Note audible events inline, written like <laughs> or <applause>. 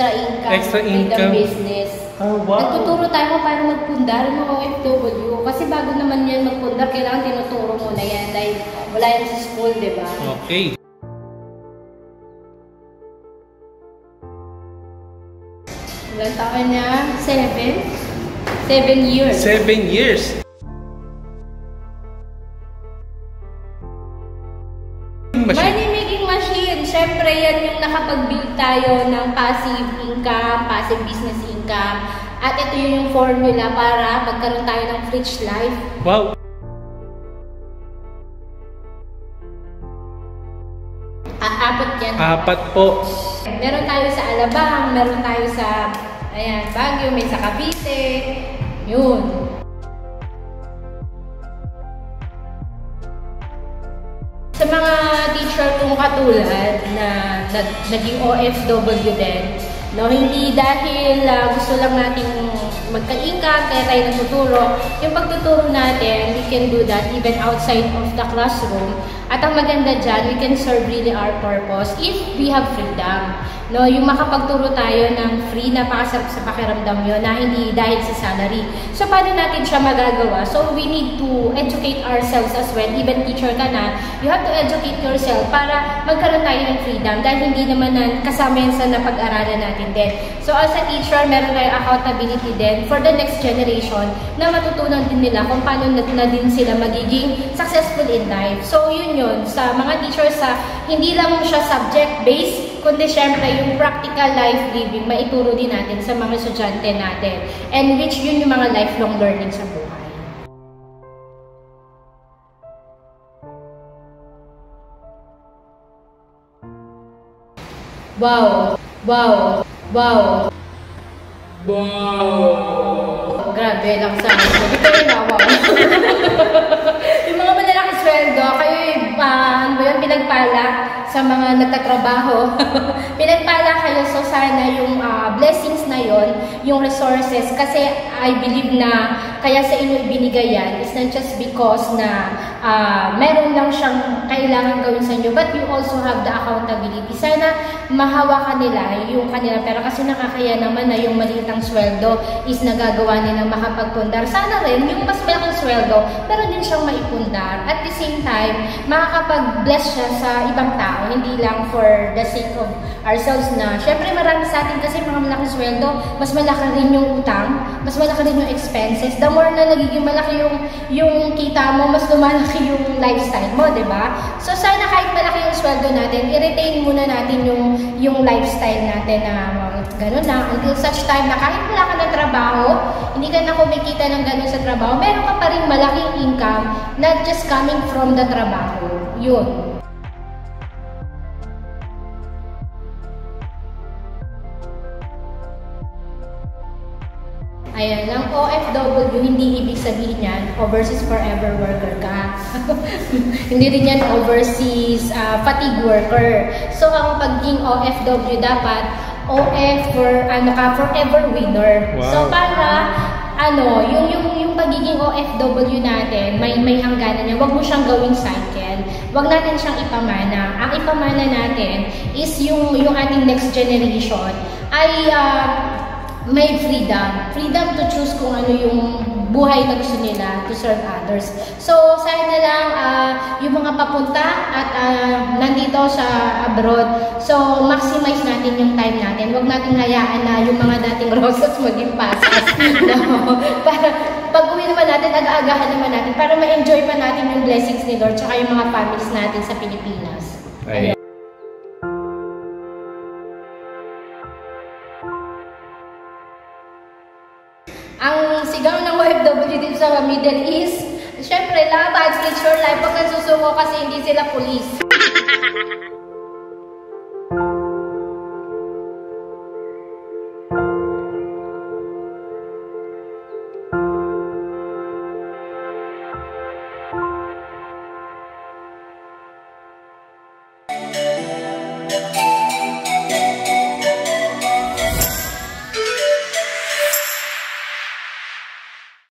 extra income, Extra freedom income. business. Oh, wow. Nagtuturo tayo kung paano magpundar ng mga OFW. Kasi bago naman yan magpundar, kailangan tinuturo mo na yan dahil wala yan sa school, di ba? Okay. Ilan taon niya? Seven? Seven years. Seven years. Nakapag-build tayo ng passive income, passive business income. At ito yun yung formula para magkaroon tayo ng rich life. Wow. Aabot yan. Apat po. Meron tayo sa Alabang, meron tayo sa ayan, Baguio, may sa Cavite. Yun. Sa mga teacher kong katulad na, na naging OFW din, no, hindi dahil ah, gusto lang nating magka-income, kaya tayo nagtuturo. Yung pagtuturo natin, we can do that even outside of the classroom. At ang maganda dyan, we can serve really our purpose if we have freedom. No, yung makapagturo tayo ng free, napakasarap sa pakiramdam yun na hindi dahil sa salary. So, paano natin siya magagawa? So, we need to educate ourselves as well. Even teacher ka na, you have to educate yourself para magkaroon tayo ng freedom dahil hindi naman na kasama yan sa napag-aralan natin din. So, as a teacher, meron tayong accountability din for the next generation na matutunan din nila kung paano na, na din sila magiging successful in life. So, yun yun. Sa mga teachers, sa, hindi lang siya subject-based, kundi syempre yung practical life living, maituro din natin sa mga estudyante natin. And which yun yung mga lifelong learning sa buhay. Wow! Wow! Wow! Wow. Grabe lang sa akin. Ito yung nawa. <laughs> yung mga malalaki sweldo, kayo yung uh, ano ba yun, pinagpala sa mga nagtatrabaho. <laughs> pinagpala kayo, so sana yung ah, blessings na yon yung resources, kasi I believe na kaya sa inyo ibinigay yan, is not just because na ah, meron lang siyang kailangan gawin sa inyo, but you also have the accountability. Sana mahawakan nila yung kanila pera kasi nakakaya naman na yung maliit ang sweldo is nagagawa nilang makapagpundar. Sana rin, yung mas malaking sweldo, meron din siyang maipundar. At the same time, makakapag-bless siya sa ibang tao, hindi lang for the sake of ourselves na, syempre marami sa atin kasi mga malaking sweldo, mas malaki rin yung utang, mas malaki rin yung expenses. The more na nagiging malaki yung, yung kita mo, mas lumalaki yung lifestyle mo, di ba? So sana sweldo natin, i-retain muna natin yung, yung lifestyle natin na um, ganun na, until such time na kahit wala ka ng trabaho, hindi ka na kumikita ng ganun sa trabaho, meron ka pa rin malaking income, not just coming from the trabaho. Yun. Ayan, ang OFW, hindi ibig sabihin yan, overseas forever worker ka. <laughs> hindi rin yan overseas uh, fatigue worker. So, ang pagiging OFW dapat, OF for, ano ka, forever winner. Wow. So, para, ano, yung, yung, yung pagiging OFW natin, may, may hangganan niya, wag mo siyang gawing cycle. Wag natin siyang ipamana. Ang ipamana natin is yung, yung ating next generation ay, uh, may freedom. Freedom to choose kung ano yung buhay na gusto nila to serve others. So, sana lang uh, yung mga papunta at uh, nandito sa abroad, so maximize natin yung time natin. Huwag natin hayaan na yung mga dating rosas maging pasas. no? <laughs> Para pag uwi naman natin, aga-agahan naman natin para ma-enjoy pa natin yung blessings ni Lord tsaka yung mga families natin sa Pilipinas. Ay. Sa Middle East, syempre, laban, it's your life. Pag nasusuko kasi hindi sila police. <laughs>